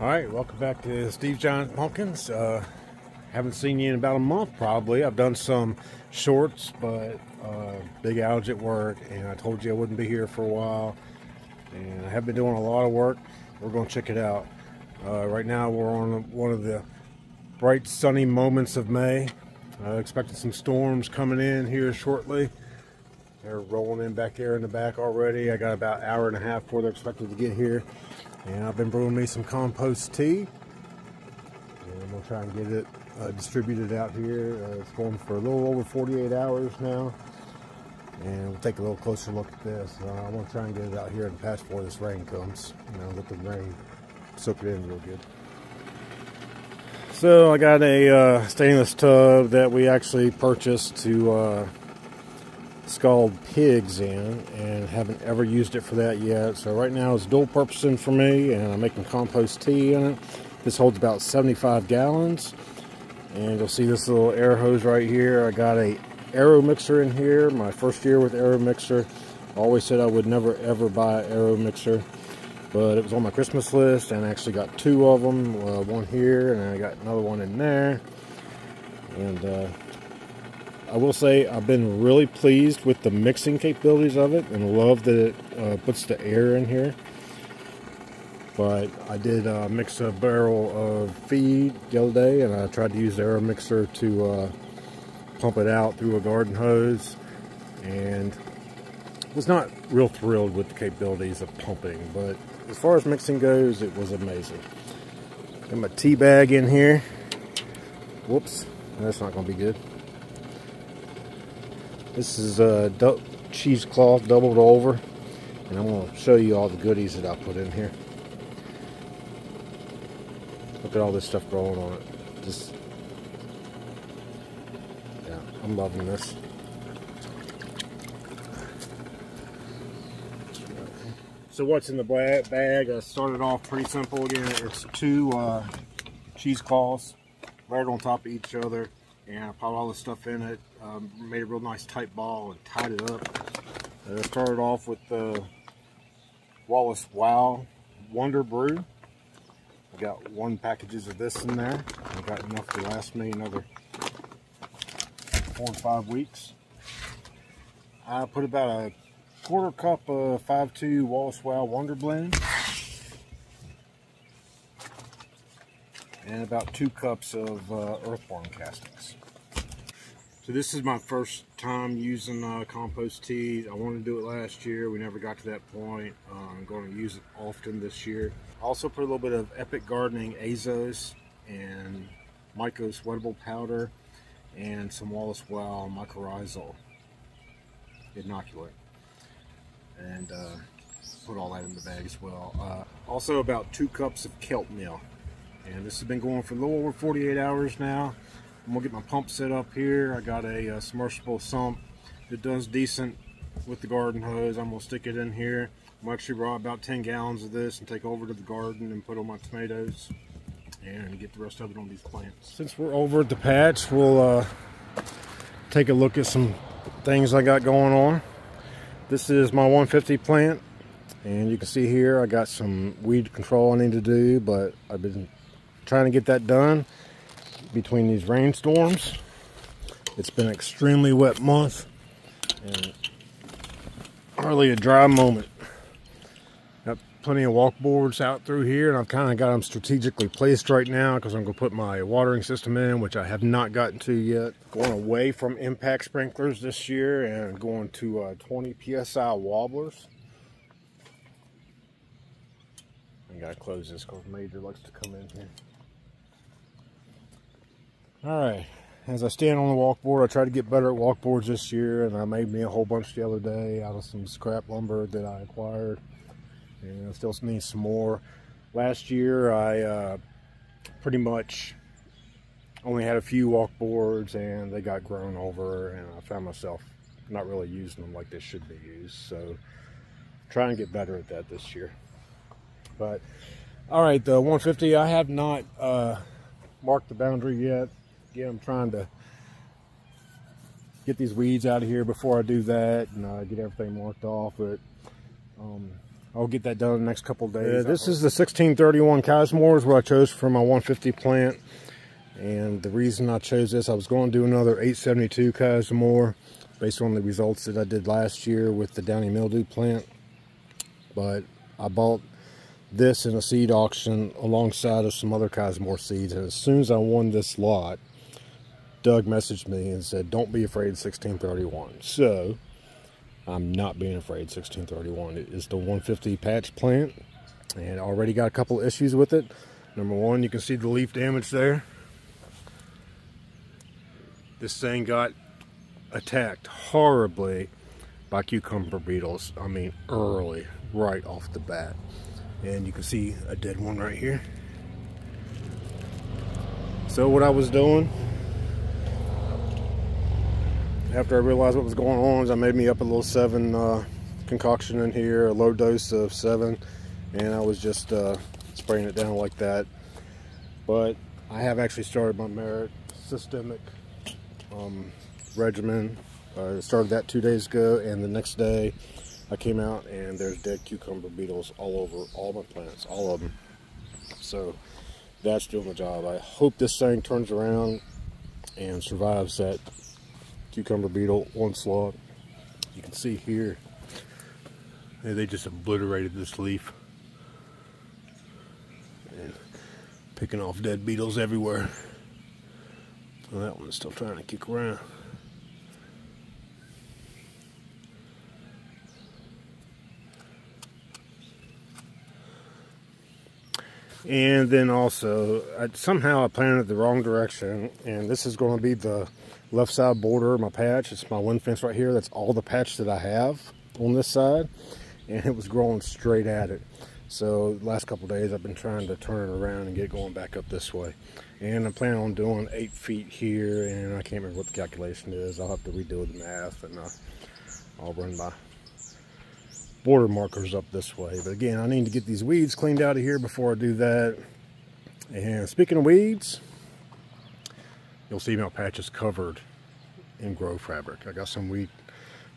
All right, welcome back to Steve's Giant Pumpkins. Uh, haven't seen you in about a month, probably. I've done some shorts, but uh, big outage at work, and I told you I wouldn't be here for a while. And I have been doing a lot of work. We're going to check it out. Uh, right now, we're on one of the bright, sunny moments of May. I expected some storms coming in here shortly. They're rolling in back there in the back already. I got about an hour and a half before they're expected to get here. And I've been brewing me some compost tea. And I'm to try and get it uh, distributed out here. Uh, it's going for a little over 48 hours now. And we'll take a little closer look at this. Uh, I want to try and get it out here in the patch before this rain comes. You know, let the rain soak it in real good. So I got a uh, stainless tub that we actually purchased to scald pigs in and haven't ever used it for that yet. So right now it's dual purposing for me and I'm making compost tea in it. This holds about 75 gallons. And you'll see this little air hose right here. I got a Aero mixer in here. My first year with Aero mixer. Always said I would never ever buy an Aero mixer. But it was on my Christmas list and I actually got two of them. Uh, one here and I got another one in there. And uh, I will say I've been really pleased with the mixing capabilities of it and love that it uh, puts the air in here. But I did uh, mix a barrel of feed the other day and I tried to use the air mixer to uh, pump it out through a garden hose and was not real thrilled with the capabilities of pumping but as far as mixing goes it was amazing. Got my tea bag in here. Whoops, that's not going to be good. This is a cheesecloth doubled over. And I'm going to show you all the goodies that I put in here. Look at all this stuff growing on it. Just, yeah, I'm loving this. So what's in the bag? I started off pretty simple again. It's two uh, cheesecloths right on top of each other and I put all the stuff in it, um, made a real nice tight ball and tied it up. I started off with the Wallace Wow Wonder Brew. I got one packages of this in there. I got enough to last me another four or five weeks. I put about a quarter cup of 5-2 Wallace Wow Wonder Blend. And about two cups of uh, earthworm castings. So this is my first time using uh, compost tea. I wanted to do it last year. We never got to that point. Uh, I'm going to use it often this year. Also put a little bit of Epic Gardening Azos and Myco Sweatable Powder and some Wallace Wow Mycorrhizal Inoculant. And uh, put all that in the bag as well. Uh, also about two cups of kelp meal. And this has been going for a little over 48 hours now. I'm gonna get my pump set up here. I got a, a uh, submersible sump that does decent with the garden hose. I'm gonna stick it in here. I'm actually brought about 10 gallons of this and take over to the garden and put on my tomatoes and get the rest of it on these plants. Since we're over at the patch, we'll uh, take a look at some things I got going on. This is my 150 plant and you can see here I got some weed control I need to do but I've been trying to get that done between these rainstorms. It's been an extremely wet month and hardly a dry moment. Got plenty of walk boards out through here and I've kind of got them strategically placed right now because I'm going to put my watering system in, which I have not gotten to yet. Going away from impact sprinklers this year and going to uh, 20 PSI wobblers. I gotta close this because Major likes to come in here. Alright, as I stand on the walkboard, I try to get better at walkboards this year, and I made me a whole bunch the other day out of some scrap lumber that I acquired. And I still need some more. Last year, I uh, pretty much only had a few walkboards, and they got grown over, and I found myself not really using them like they should be used. So, try and get better at that this year. But, alright, the 150, I have not uh, marked the boundary yet again, I'm trying to get these weeds out of here before I do that and uh, get everything marked off. But um, I'll get that done in the next couple days. Yeah, this is the 1631 Cashmore's what I chose for my 150 plant. And the reason I chose this, I was going to do another 872 Cashmore based on the results that I did last year with the Downy Mildew plant. But I bought this in a seed auction alongside of some other Cashmore seeds. And as soon as I won this lot, Doug messaged me and said, don't be afraid of 1631. So I'm not being afraid 1631. It is the 150 patch plant and already got a couple issues with it. Number one, you can see the leaf damage there. This thing got attacked horribly by cucumber beetles. I mean, early, right off the bat. And you can see a dead one right here. So what I was doing after I realized what was going on I made me up a little Sevin uh, concoction in here, a low dose of Sevin, and I was just uh, spraying it down like that. But I have actually started my Merit systemic um, regimen. I started that two days ago, and the next day I came out and there's dead cucumber beetles all over all my plants, all of them. So that's doing the job. I hope this thing turns around and survives that cucumber beetle onslaught. You can see here, they just obliterated this leaf. And picking off dead beetles everywhere. Well, that one's still trying to kick around. And then also, I, somehow I planted the wrong direction, and this is going to be the left side border my patch. It's my wind fence right here. That's all the patch that I have on this side. And it was growing straight at it. So last couple days I've been trying to turn it around and get going back up this way. And I'm planning on doing eight feet here and I can't remember what the calculation is. I'll have to redo the math and uh, I'll run my border markers up this way. But again, I need to get these weeds cleaned out of here before I do that. And speaking of weeds, you'll see my patches covered in grow fabric. I got some weed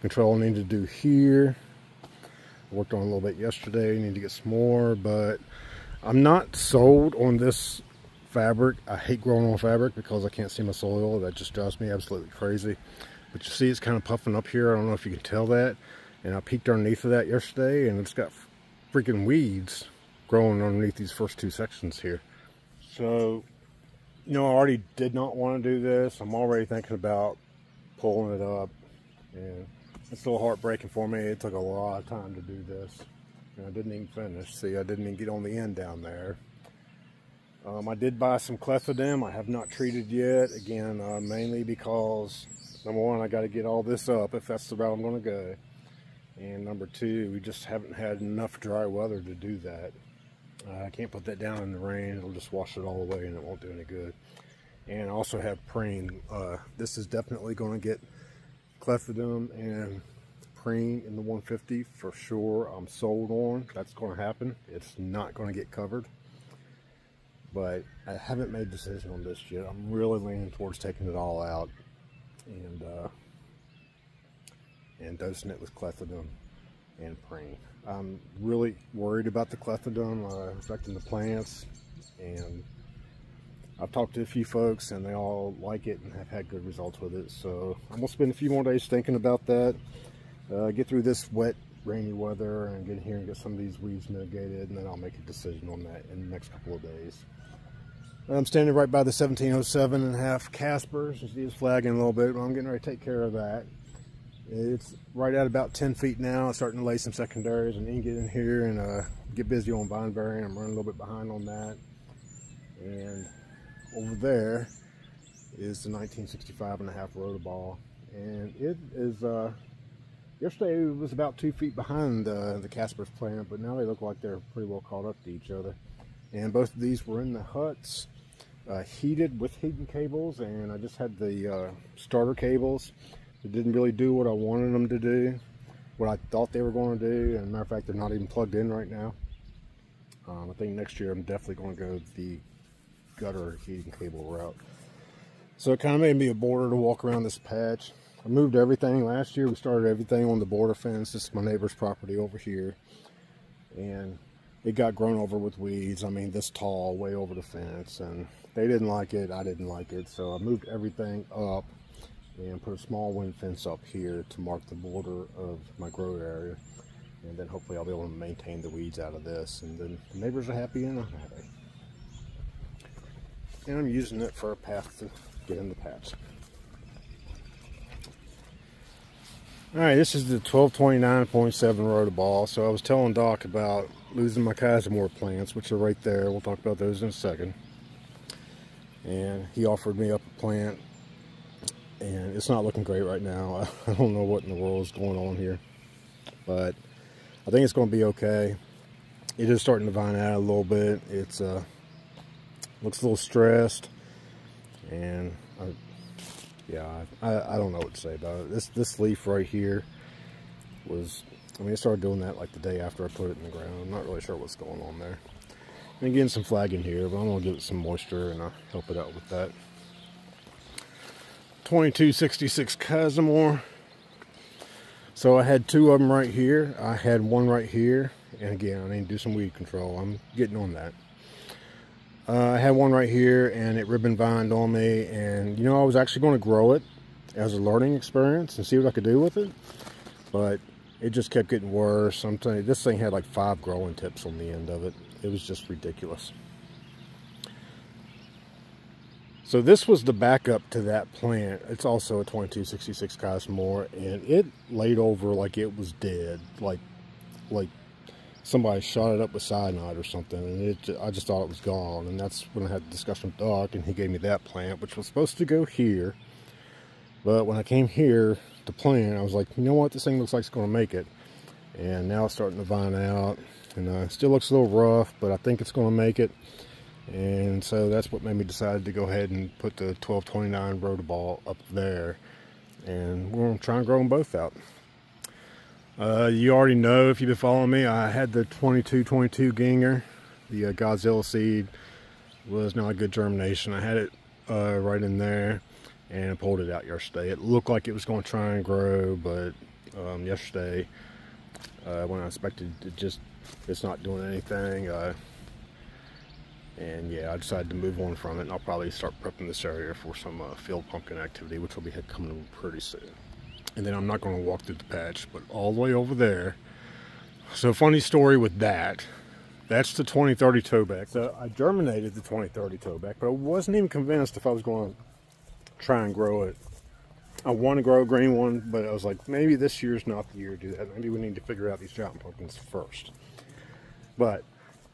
control I need to do here. I worked on a little bit yesterday, need to get some more, but I'm not sold on this fabric. I hate growing on fabric because I can't see my soil. That just drives me absolutely crazy. But you see it's kind of puffing up here. I don't know if you can tell that. And I peeked underneath of that yesterday and it's got freaking weeds growing underneath these first two sections here. So you know, I already did not want to do this. I'm already thinking about pulling it up. And it's a little heartbreaking for me. It took a lot of time to do this. And I didn't even finish. See, I didn't even get on the end down there. Um, I did buy some clethodim. I have not treated yet. Again, uh, mainly because, number one, I got to get all this up if that's the route I'm going to go. And number two, we just haven't had enough dry weather to do that. Uh, I can't put that down in the rain. It'll just wash it all away and it won't do any good. And I also have preen. Uh, this is definitely going to get clethodim and preen in the 150 for sure. I'm sold on. That's going to happen. It's not going to get covered. But I haven't made a decision on this yet. I'm really leaning towards taking it all out and uh, and dosing it with clethodim and preen. I'm really worried about the clethodim uh, affecting the plants and I've talked to a few folks and they all like it and have had good results with it so I'm gonna spend a few more days thinking about that uh, get through this wet rainy weather and get here and get some of these weeds mitigated and then I'll make a decision on that in the next couple of days I'm standing right by the 1707 and a half Caspers. You see it's flagging a little bit, but I'm getting ready to take care of that. It's right at about 10 feet now. Starting to lay some secondaries and then get in here and uh, get busy on vine burying. I'm running a little bit behind on that. And over there is the 1965 and a half Rotoball. And it is, uh, yesterday it was about two feet behind uh, the Casper's plant, but now they look like they're pretty well caught up to each other. And both of these were in the huts, uh, heated with heating cables, and I just had the uh, starter cables it didn't really do what I wanted them to do, what I thought they were going to do. And matter of fact, they're not even plugged in right now. Um, I think next year I'm definitely going to go the gutter heating cable route. So it kind of made me a border to walk around this patch. I moved everything last year. We started everything on the border fence. This is my neighbor's property over here. and it got grown over with weeds. I mean, this tall, way over the fence, and they didn't like it. I didn't like it, so I moved everything up and put a small wind fence up here to mark the border of my grow area. And then hopefully I'll be able to maintain the weeds out of this, and then the neighbors are happy and I'm happy. And I'm using it for a path to get in the patch. All right, this is the 1229.7 Rotoball. So I was telling Doc about losing my Cazimore plants, which are right there. We'll talk about those in a second. And he offered me up a plant, and it's not looking great right now. I don't know what in the world is going on here, but I think it's going to be okay. It is starting to vine out a little bit. It's uh, looks a little stressed, and I, yeah, I, I don't know what to say about it. This this leaf right here was, I mean, it started doing that like the day after I put it in the ground. I'm not really sure what's going on there. I'm getting some flagging here, but I'm gonna give it some moisture and I'll help it out with that. 2266 Cazimore. So I had two of them right here. I had one right here. And again, I need to do some weed control. I'm getting on that. Uh, I had one right here and it ribbon vined on me and you know I was actually going to grow it as a learning experience and see what I could do with it but it just kept getting worse. I'm telling you, this thing had like five growing tips on the end of it. It was just ridiculous. So this was the backup to that plant. It's also a 2266 Cazimore and it laid over like it was dead, like like somebody shot it up with cyanide or something and it I just thought it was gone and that's when I had the discussion with Doc and he gave me that plant which was supposed to go here. But when I came here to plant I was like you know what? This thing looks like it's going to make it. And now it's starting to vine out and uh, still looks a little rough but I think it's going to make it and so that's what made me decide to go ahead and put the 1229 rotoball up there and we're going to try and grow them both out uh, you already know if you've been following me, I had the 2222 Gienger. The uh, Godzilla seed was not a good germination. I had it uh, right in there and pulled it out yesterday. It looked like it was going to try and grow, but um, yesterday uh, when I inspected, it just, it's not doing anything. And yeah, I decided to move on from it and I'll probably start prepping this area for some uh, field pumpkin activity, which will be coming pretty soon and then I'm not going to walk through the patch, but all the way over there. So funny story with that. That's the 2030 toeback. So I germinated the 2030 toeback, but I wasn't even convinced if I was going to try and grow it. I want to grow a green one, but I was like, maybe this year's not the year to do that. Maybe we need to figure out these giant pumpkins first. But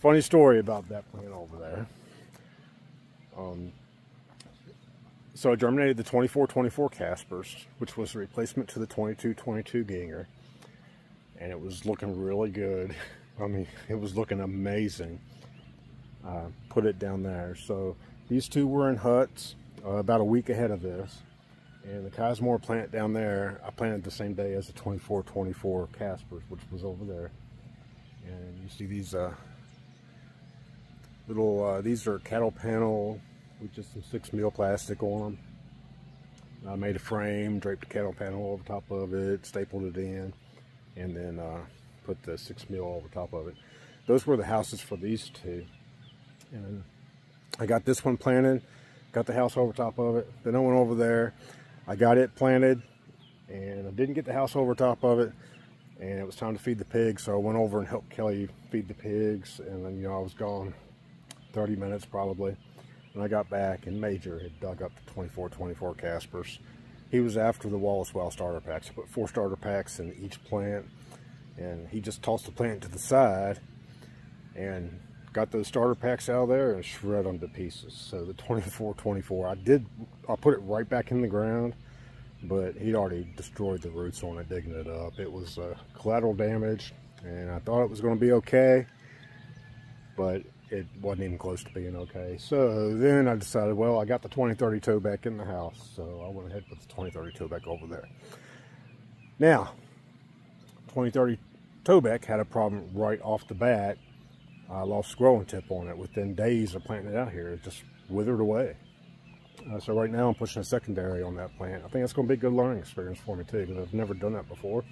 funny story about that plant over there. Um, so I germinated the 24-24 Caspers, which was a replacement to the 22-22 Gienger. And it was looking really good. I mean, it was looking amazing. Uh, put it down there. So these two were in huts uh, about a week ahead of this. And the Cosmore plant down there, I planted the same day as the 24-24 Caspers, which was over there. And you see these uh, little, uh, these are cattle panel with just some six mil plastic on them. I made a frame, draped a cattle panel over top of it, stapled it in, and then uh, put the six mil over top of it. Those were the houses for these two. And I got this one planted, got the house over top of it. Then I went over there, I got it planted, and I didn't get the house over top of it. And it was time to feed the pigs, so I went over and helped Kelly feed the pigs. And then, you know, I was gone 30 minutes probably. When I got back and Major had dug up the 24-24 Caspers. He was after the Wallace Well starter packs. He put four starter packs in each plant and he just tossed the plant to the side and got those starter packs out of there and shred them to pieces. So the 24-24, I did, I put it right back in the ground, but he'd already destroyed the roots on it, digging it up. It was uh, collateral damage, and I thought it was going to be okay, but it wasn't even close to being okay. So then I decided, well, I got the 2030 tow back in the house. So I went ahead and put the 2030 tow back over there. Now, 2030 toeback had a problem right off the bat. I lost growing tip on it within days of planting it out here. It just withered away. Uh, so right now I'm pushing a secondary on that plant. I think that's going to be a good learning experience for me too because I've never done that before.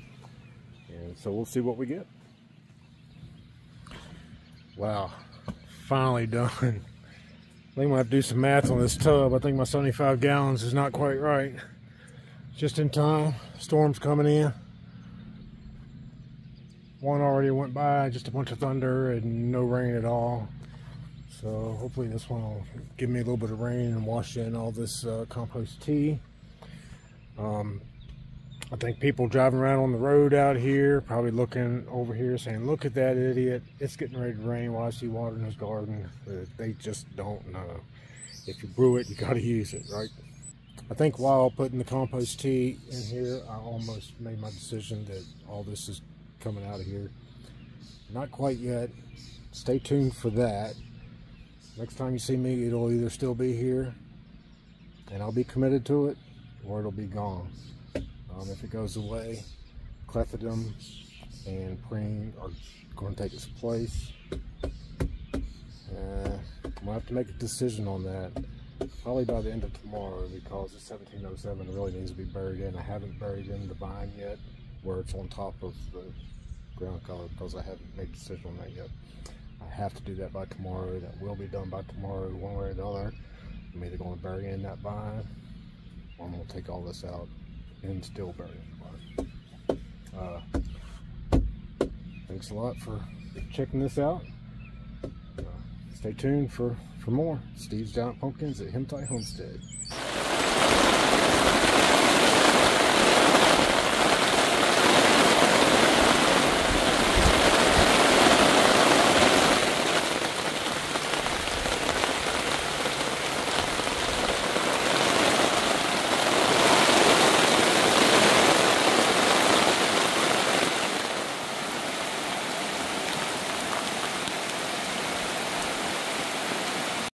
And so we'll see what we get. Wow, finally done. I think I'm gonna have to do some math on this tub. I think my 75 gallons is not quite right. Just in time, storm's coming in. One already went by, just a bunch of thunder and no rain at all. So hopefully this one will give me a little bit of rain and wash in all this uh, compost tea. Um, I think people driving around on the road out here probably looking over here saying, look at that idiot. It's getting ready to rain. Why is he watering his garden? They just don't know. If you brew it, you got to use it, right? I think while putting the compost tea in here, I almost made my decision that all this is coming out of here. Not quite yet. Stay tuned for that. Next time you see me, it'll either still be here and I'll be committed to it or it'll be gone. Um, if it goes away, clethodim and preen are going to take its place. Uh, I'm going to have to make a decision on that probably by the end of tomorrow because the 1707 really needs to be buried in. I haven't buried in the vine yet where it's on top of the ground cover because I haven't made a decision on that yet. I have to do that by tomorrow. That will be done by tomorrow one way or the other. I'm either going to bury in that vine or I'm going to take all this out and still bury it. Uh, thanks a lot for checking this out. Uh, stay tuned for, for more. Steve's Giant Pumpkins at Hematite Homestead.